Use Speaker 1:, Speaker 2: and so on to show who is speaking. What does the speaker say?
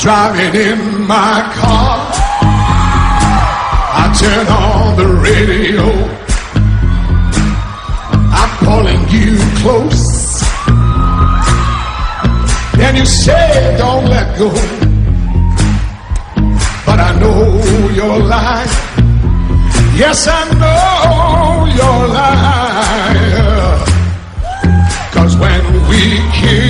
Speaker 1: driving in my car. I turn on the radio. I'm calling you close. And you say don't let go. But I know you're lying. Yes, I know you're lying. Cause when we kiss,